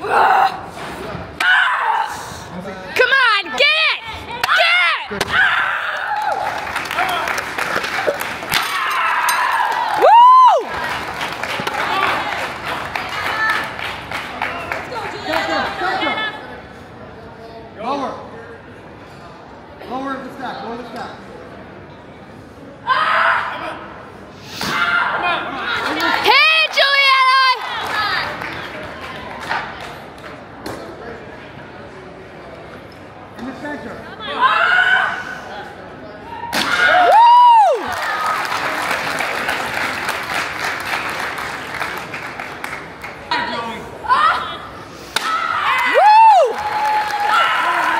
Come on, get it! Get it! Woo! Lower. Lower the stack. Lower the stack. center.